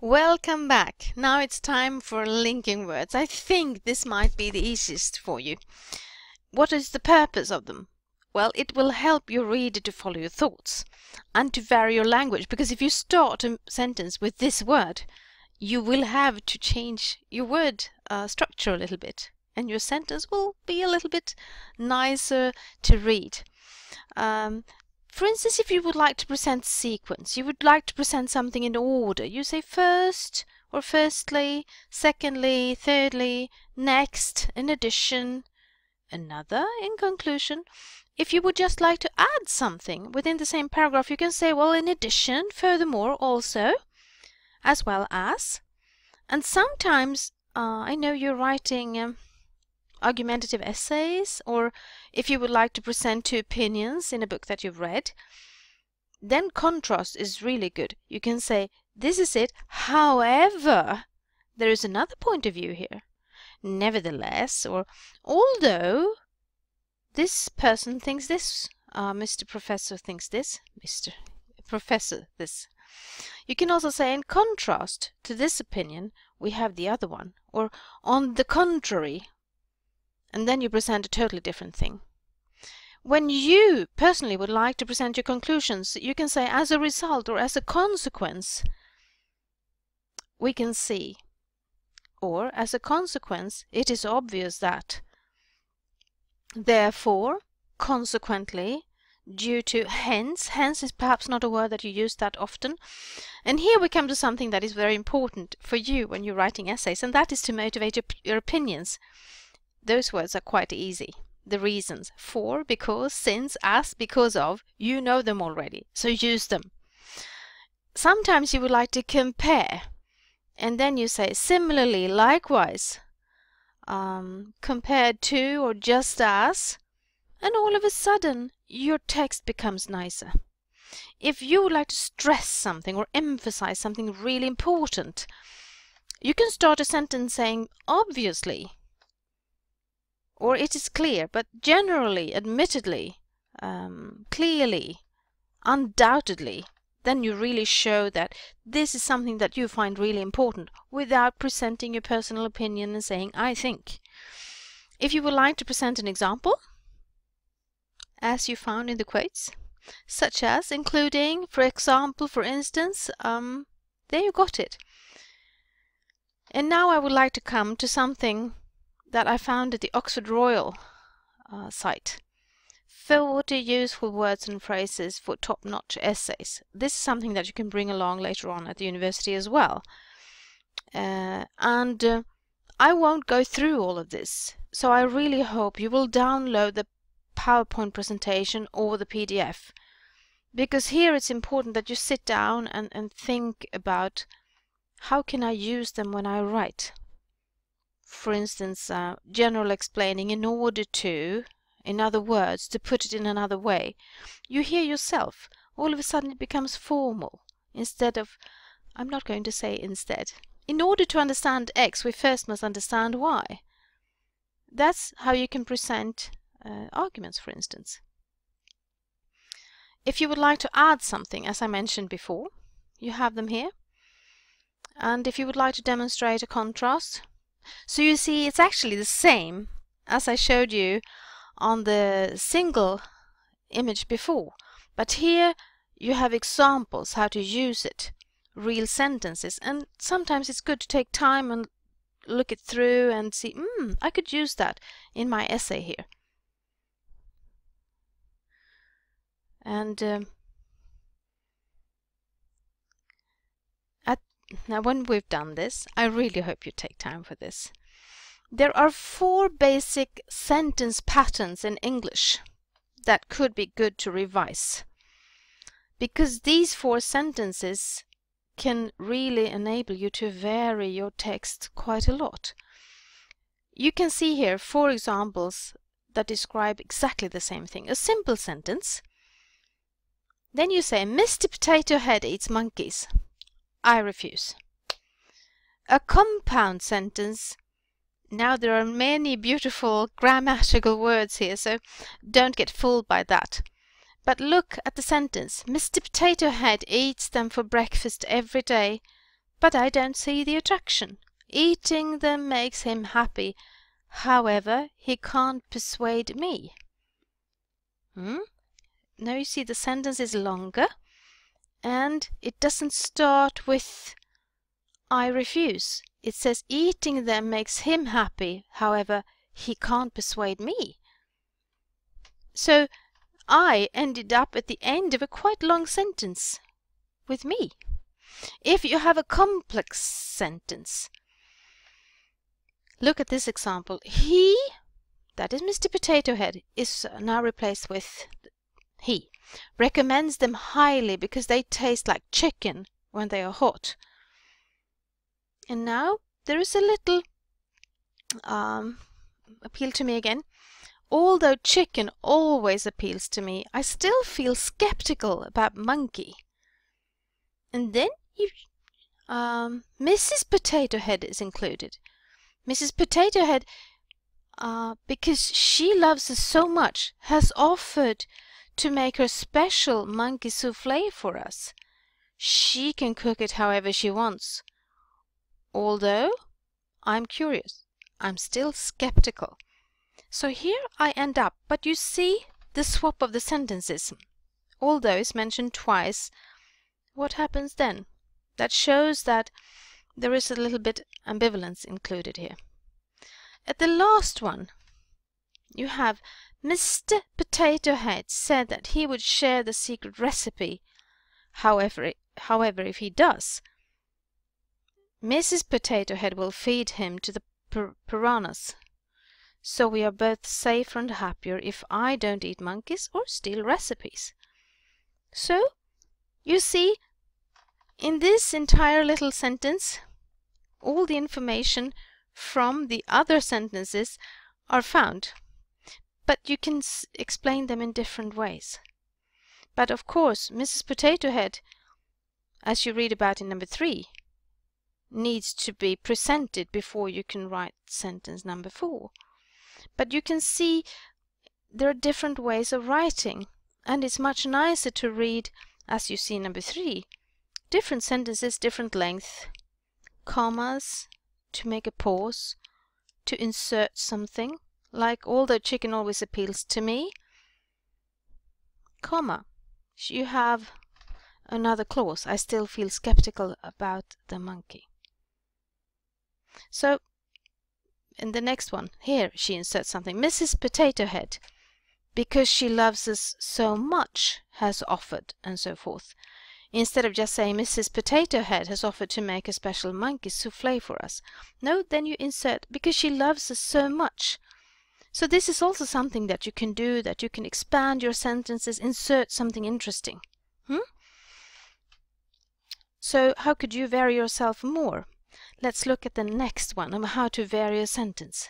Welcome back. Now it's time for linking words. I think this might be the easiest for you. What is the purpose of them? Well, it will help your reader to follow your thoughts and to vary your language because if you start a sentence with this word, you will have to change your word uh, structure a little bit and your sentence will be a little bit nicer to read. Um, for instance, if you would like to present sequence, you would like to present something in order. You say first, or firstly, secondly, thirdly, next, in addition, another, in conclusion. If you would just like to add something within the same paragraph, you can say, well, in addition, furthermore, also, as well as. And sometimes, uh, I know you're writing um, argumentative essays, or if you would like to present two opinions in a book that you've read, then contrast is really good. You can say, this is it, however, there is another point of view here. Nevertheless, or although this person thinks this, uh, Mr. Professor thinks this, Mr. Professor this. You can also say in contrast to this opinion, we have the other one, or on the contrary, and then you present a totally different thing. When you personally would like to present your conclusions, you can say as a result or as a consequence, we can see. Or as a consequence, it is obvious that. Therefore, consequently, due to hence, hence is perhaps not a word that you use that often. And here we come to something that is very important for you when you're writing essays, and that is to motivate your, your opinions. Those words are quite easy. The reasons. For, because, since, as, because of, you know them already, so use them. Sometimes you would like to compare, and then you say similarly, likewise, um, compared to, or just as, and all of a sudden your text becomes nicer. If you would like to stress something or emphasize something really important, you can start a sentence saying obviously or it is clear, but generally, admittedly, um, clearly, undoubtedly, then you really show that this is something that you find really important without presenting your personal opinion and saying, I think. If you would like to present an example, as you found in the quotes, such as including, for example, for instance, um, there you got it. And now I would like to come to something that I found at the Oxford Royal uh, site. 40 useful words and phrases for top-notch essays. This is something that you can bring along later on at the university as well. Uh, and uh, I won't go through all of this, so I really hope you will download the PowerPoint presentation or the PDF. Because here it's important that you sit down and, and think about how can I use them when I write for instance, uh, general explaining in order to, in other words, to put it in another way, you hear yourself, all of a sudden it becomes formal instead of, I'm not going to say instead. In order to understand X, we first must understand Y. That's how you can present uh, arguments, for instance. If you would like to add something, as I mentioned before, you have them here. And if you would like to demonstrate a contrast, so you see it's actually the same as I showed you on the single image before. But here you have examples how to use it, real sentences, and sometimes it's good to take time and look it through and see, hmm, I could use that in my essay here. And um, Now when we've done this, I really hope you take time for this. There are four basic sentence patterns in English that could be good to revise. Because these four sentences can really enable you to vary your text quite a lot. You can see here four examples that describe exactly the same thing. A simple sentence. Then you say, Mr. Potato Head eats monkeys. I refuse. A compound sentence. Now there are many beautiful grammatical words here, so don't get fooled by that. But look at the sentence. Mr. Potato Head eats them for breakfast every day. but I don't see the attraction. Eating them makes him happy. However, he can't persuade me. Hmm? Now you see the sentence is longer and it doesn't start with I refuse. It says eating them makes him happy. However, he can't persuade me. So I ended up at the end of a quite long sentence with me. If you have a complex sentence, look at this example. He, that is Mr. Potato Head, is now replaced with he. Recommends them highly because they taste like chicken when they are hot. And now there is a little um, appeal to me again. Although chicken always appeals to me, I still feel skeptical about monkey. And then you, um, Mrs. Potato Head is included. Mrs. Potato Head, uh, because she loves us so much, has offered to make her special monkey souffle for us. She can cook it however she wants. Although I'm curious, I'm still skeptical. So here I end up, but you see the swap of the sentences. Although is mentioned twice, what happens then? That shows that there is a little bit ambivalence included here. At the last one, you have Mr. Potato Head said that he would share the secret recipe. However, however, if he does, Mrs. Potato Head will feed him to the piranhas. So we are both safer and happier if I don't eat monkeys or steal recipes. So, you see, in this entire little sentence, all the information from the other sentences are found, but you can explain them in different ways. But of course, Mrs. Potato Head, as you read about in number three, needs to be presented before you can write sentence number four. But you can see there are different ways of writing, and it's much nicer to read, as you see in number three, different sentences, different length, commas to make a pause, to insert something, like although chicken always appeals to me, comma, you have another clause, I still feel skeptical about the monkey. So, in the next one, here she inserts something. Mrs. Potato Head, because she loves us so much, has offered, and so forth instead of just saying Mrs. Potato Head has offered to make a special monkey souffle for us. No, then you insert because she loves us so much. So this is also something that you can do, that you can expand your sentences, insert something interesting. Hmm? So how could you vary yourself more? Let's look at the next one on how to vary a sentence.